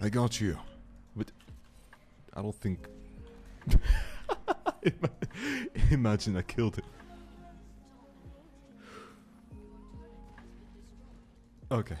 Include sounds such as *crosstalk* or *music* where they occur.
I got you. But I don't think. *laughs* Imagine I killed it. Okay.